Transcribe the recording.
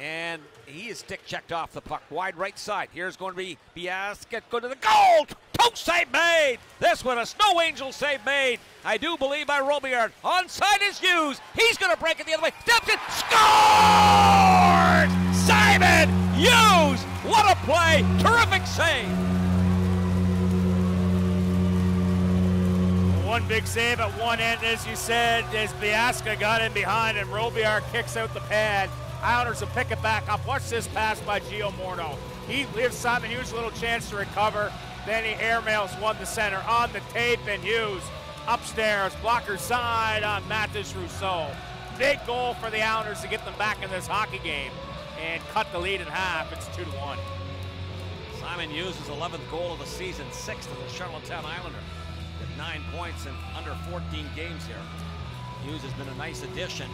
And he is stick checked off the puck. Wide right side. Here's going to be Biasca. Go to the goal. Toe save made. This one a snow angel save made. I do believe by Robillard. Onside is Hughes. He's going to break it the other way. Steps in. Scored! Simon Hughes. What a play. Terrific save. One big save at one end, as you said, as Biasca got in behind and Robillard kicks out the pad. Islanders will pick it back up. Watch this pass by Gio Morneau. He gives Simon Hughes a little chance to recover. Then he airmails one to center on the tape, and Hughes upstairs, blocker side on Mathis Rousseau. Big goal for the Islanders to get them back in this hockey game and cut the lead in half. It's two to one. Simon Hughes' 11th goal of the season, sixth of the Charlottetown Islander, nine points in under 14 games here. Hughes has been a nice addition